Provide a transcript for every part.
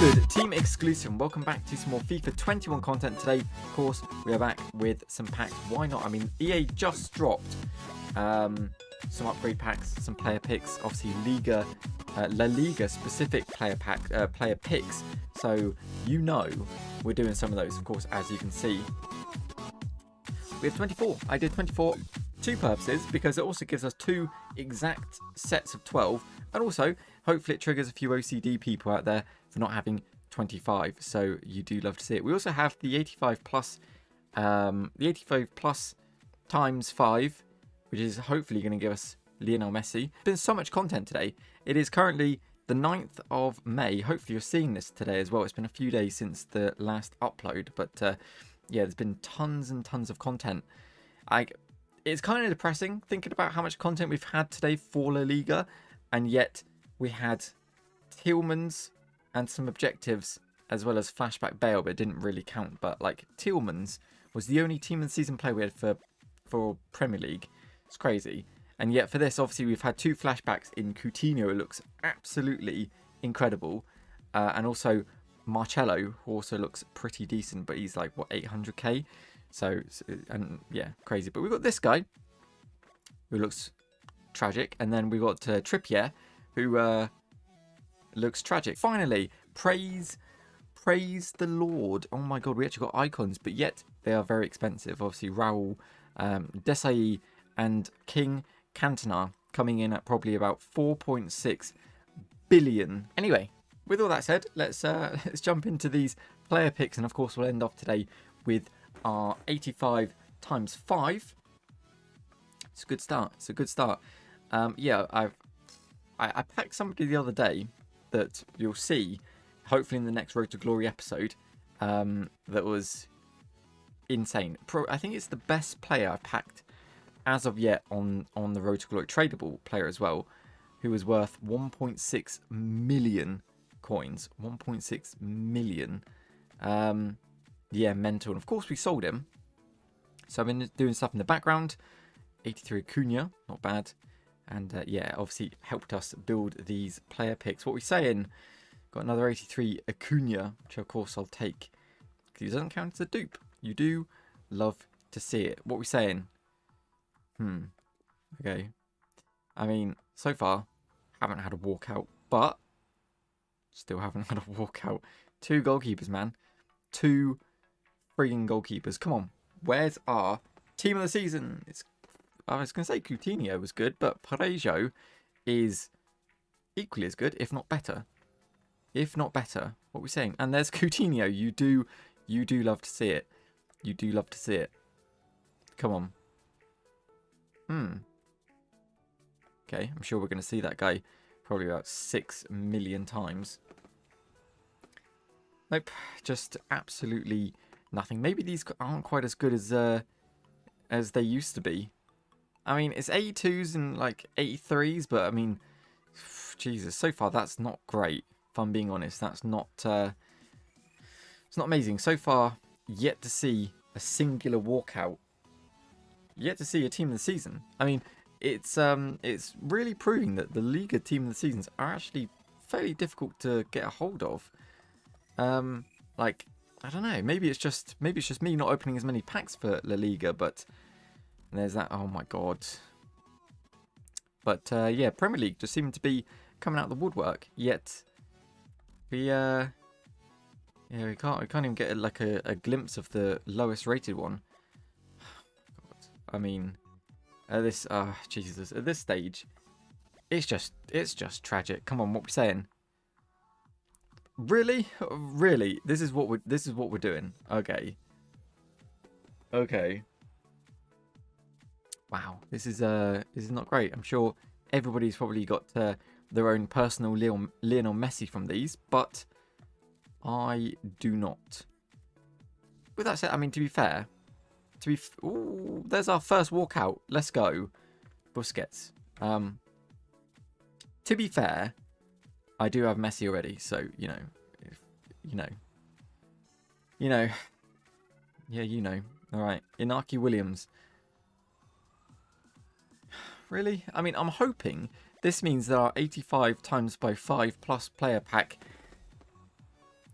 good, team exclusive, and welcome back to some more FIFA 21 content today. Of course, we are back with some packs. Why not? I mean, EA just dropped um, some upgrade packs, some player picks, obviously Liga, uh, La Liga specific player pack, uh, player picks. So you know we're doing some of those, of course, as you can see. We have 24. I did 24 two purposes because it also gives us two exact sets of 12 and also hopefully it triggers a few OCD people out there for not having 25 so you do love to see it. We also have the 85 plus um, the 85 plus times 5 which is hopefully going to give us Lionel Messi. Been so much content today. It is currently the 9th of May. Hopefully you're seeing this today as well. It's been a few days since the last upload but uh, yeah there's been tons and tons of content. I it's kind of depressing thinking about how much content we've had today for La Liga, and yet we had Tielemans and some objectives as well as flashback Bale, but it didn't really count. But like Tielemans was the only team in the season play we had for for Premier League. It's crazy. And yet for this, obviously we've had two flashbacks in Coutinho. It looks absolutely incredible, uh, and also Marcelo, who also looks pretty decent, but he's like what 800k. So, and yeah, crazy. But we've got this guy who looks tragic. And then we've got uh, Trippier who uh, looks tragic. Finally, praise, praise the Lord. Oh my God, we actually got icons, but yet they are very expensive. Obviously, Raul, um, Desailly and King Cantona coming in at probably about 4.6 billion. Anyway, with all that said, let's uh, let's jump into these player picks, and of course, we'll end off today with our 85 times 5. It's a good start. It's a good start. Um, yeah, I've I, I packed somebody the other day that you'll see, hopefully in the next Road to Glory episode, um, that was insane. Pro, I think it's the best player I've packed as of yet on, on the Road to Glory. Tradable player as well, who was worth 1.6 million coins. 1.6 million. Um, yeah, mental. And of course, we sold him. So I've been doing stuff in the background. 83 Acuna, not bad. And uh, yeah, obviously helped us build these player picks. What we saying? Got another 83 Acuna, which of course I'll take. Because he doesn't count as a dupe. You do love to see it. What we saying? Hmm. Okay. I mean, so far, haven't had a walkout, but still haven't had a walkout. Two goalkeepers, man. Two frigging goalkeepers. Come on. Where's our team of the season? It's I was going to say Coutinho was good, but Parejo is equally as good, if not better. If not better. What are we saying? And there's Coutinho. You do, you do love to see it. You do love to see it. Come on. Hmm. Okay, I'm sure we're going to see that guy probably about six million times. Nope, just absolutely nothing. Maybe these aren't quite as good as uh, as they used to be. I mean, it's 82s and like 83s, but I mean, Jesus, so far that's not great. If I'm being honest, that's not uh, it's not amazing so far. Yet to see a singular walkout. Yet to see a team of the season. I mean, it's um, it's really proving that the Liga team of the seasons are actually fairly difficult to get a hold of. Um, like I don't know. Maybe it's just maybe it's just me not opening as many packs for La Liga, but there's that. Oh my god. But uh, yeah, Premier League just seemed to be coming out of the woodwork. Yet we uh yeah we can't we can't even get like a, a glimpse of the lowest rated one. I mean, at this ah Jesus at this stage, it's just it's just tragic. Come on, what we saying? Really? Really? This is what we're this is what we're doing. Okay. Okay. Wow. This is uh this is not great. I'm sure everybody's probably got uh, their own personal Lionel, Messi from these, but I do not. With that said, I mean to be fair, to be ooh, there's our first walkout. Let's go. Busquets. Um to be fair, I do have Messi already, so, you know, if, you know. You know. Yeah, you know. Alright, Inaki Williams. Really? I mean, I'm hoping this means that our 85 times by 5 plus player pack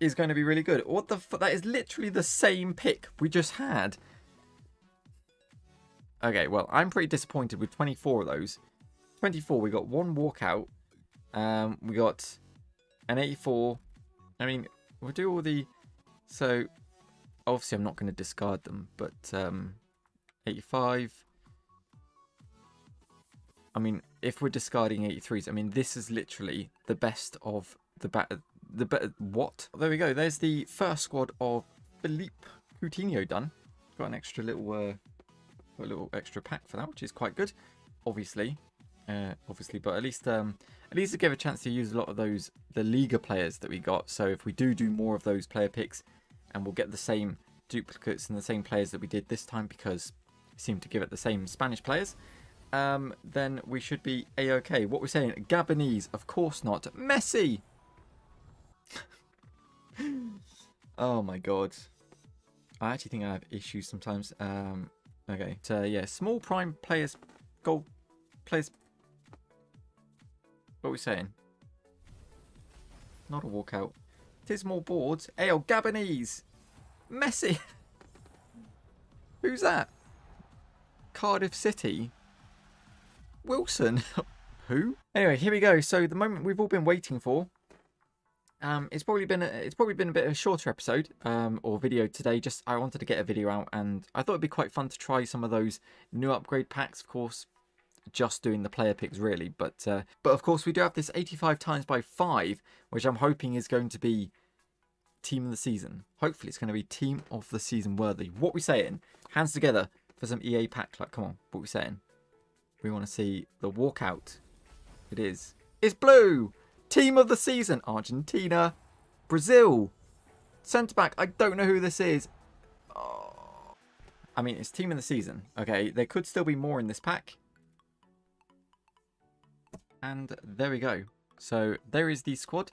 is going to be really good. What the That is literally the same pick we just had. Okay, well, I'm pretty disappointed with 24 of those. 24, we got one walkout. Um, we got an 84. I mean, we'll do all the... So, obviously I'm not going to discard them, but um, 85. I mean, if we're discarding 83s, I mean, this is literally the best of the bat. The better what? There we go. There's the first squad of Philippe Coutinho done. Got an extra little, uh, a little extra pack for that, which is quite good. Obviously, uh, obviously, but at least, um, at least it gave a chance to use a lot of those the Liga players that we got. So if we do do more of those player picks, and we'll get the same duplicates and the same players that we did this time because we seem to give it the same Spanish players, um, then we should be a-okay. What we're saying, Gabonese, of course not. Messi! oh my god. I actually think I have issues sometimes. Um, okay, so yeah, small prime players, gold players. What we're we saying? Not a walkout. Dismal boards. Ale Gabonese. Messi. Who's that? Cardiff City. Wilson. Who? Anyway, here we go. So the moment we've all been waiting for. Um, it's probably been a, it's probably been a bit of a shorter episode um, or video today. Just I wanted to get a video out, and I thought it'd be quite fun to try some of those new upgrade packs. Of course, just doing the player picks really, but uh, but of course we do have this 85 times by five, which I'm hoping is going to be team of the season. Hopefully it's going to be team of the season worthy. What we saying? Hands together for some EA pack. Like, come on, what we saying? We want to see the walkout. It is. It's blue. Team of the season. Argentina. Brazil. Centre back. I don't know who this is. Oh. I mean, it's team of the season. Okay, there could still be more in this pack. And there we go. So there is the squad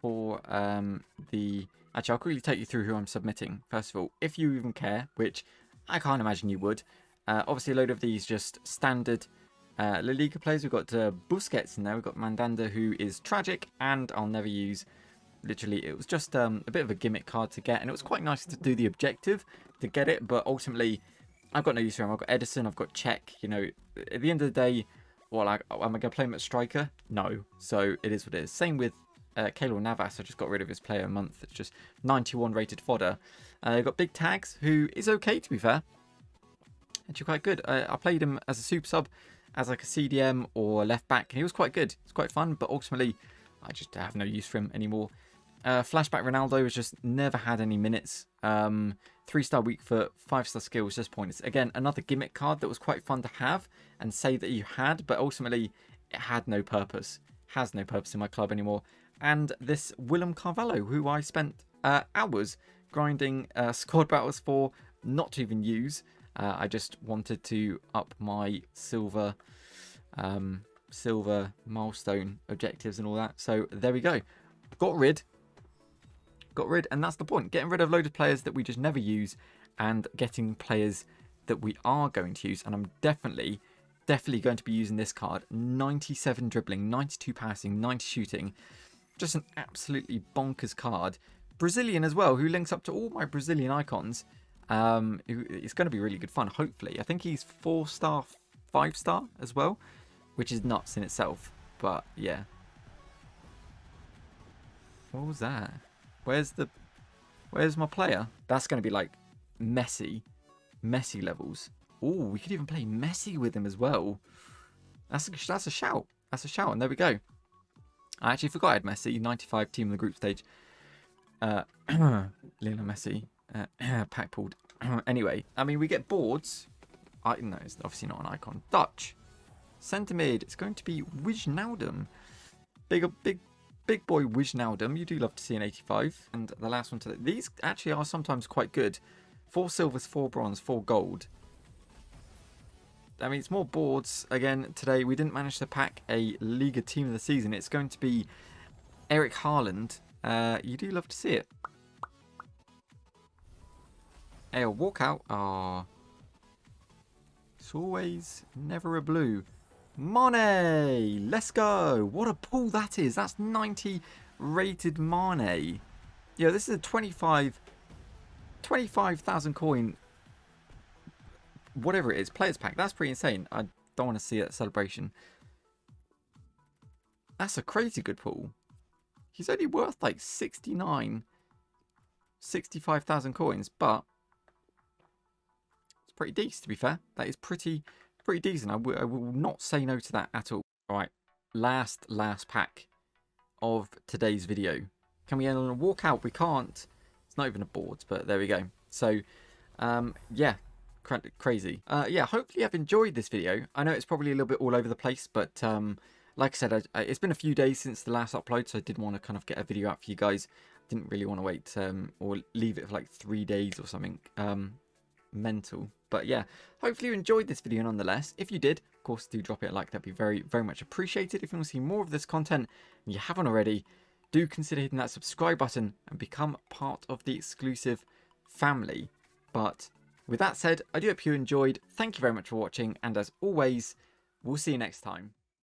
for um, the Actually, I'll quickly take you through who I'm submitting. First of all, if you even care, which I can't imagine you would. Uh, obviously, a load of these just standard uh, La Liga players. We've got uh, Busquets in there. We've got Mandanda, who is tragic, and I'll never use. Literally, it was just um, a bit of a gimmick card to get, and it was quite nice to do the objective to get it, but ultimately, I've got no use for him. I've got Ederson, I've got Cech. You know, at the end of the day, well, like, am I going to play him at striker? No. So it is what it is. Same with uh, Navas, I just got rid of his player a month. It's just 91 rated fodder. Uh, got Big Tags, who is okay to be fair. Actually quite good. Uh, I played him as a super sub, as like a CDM or left back, and he was quite good. It's quite fun, but ultimately I just have no use for him anymore. Uh, flashback Ronaldo has just never had any minutes. Um, three star weak for five star skills, just pointless. Again, another gimmick card that was quite fun to have and say that you had, but ultimately it had no purpose. Has no purpose in my club anymore and this William Carvalho, who I spent uh, hours grinding uh, squad battles for, not to even use. Uh, I just wanted to up my silver, um, silver milestone objectives and all that. So there we go. Got rid. Got rid, and that's the point. Getting rid of loads of players that we just never use, and getting players that we are going to use. And I'm definitely, definitely going to be using this card. 97 dribbling, 92 passing, 90 shooting. Just an absolutely bonkers card. Brazilian as well, who links up to all my Brazilian icons. Um, it's going to be really good fun, hopefully. I think he's 4-star, 5-star as well, which is nuts in itself. But, yeah. What was that? Where's the... Where's my player? That's going to be, like, Messi. Messi levels. Oh, we could even play Messi with him as well. That's a, that's a shout. That's a shout, and there we go. I actually forgot I had Messi, 95 team in the group stage. Uh, Lionel Messi, uh, pack pulled. anyway, I mean, we get boards. I, no, it's obviously not an icon. Dutch. Centre mid. It's going to be Wijnaldum. Big, big, big boy Wijnaldum. You do love to see an 85. And the last one today. These actually are sometimes quite good. Four silvers, four bronze, four gold. I mean, it's more boards. Again, today we didn't manage to pack a Liga team of the season. It's going to be Eric Haaland. Uh, you do love to see it. A walkout. Ah. It's always never a blue. Mane! Let's go! What a pull that is. That's 90 rated Mane. Yeah, this is a 25 25,000 coin whatever it is, players pack. That's pretty insane. I don't want to see that celebration. That's a crazy good pull. He's only worth like 69 65,000 coins, but it's pretty decent to be fair. That is pretty pretty decent. I, will not say no to that at all. All right, last last pack of today's video. Can we end on a walkout? We can't. It's not even a board, but there we go. So, um, yeah, cra crazy. Uh, yeah, hopefully I've enjoyed this video. I know it's probably a little bit all over the place, but um, like I said, I, I, it's been a few days since the last upload, so I did want to kind of get a video out for you guys. Didn't really want to wait um, or leave it for like three days or something. Um, mental. But yeah, hopefully you enjoyed this video nonetheless. If you did, of course, do drop it a like. That'd be very, very much appreciated. If you want to see more of this content and you haven't already, do consider hitting that subscribe button and become part of the exclusive family. But with that said, I do hope you enjoyed. Thank you very much for watching. And as always, we'll see you next time.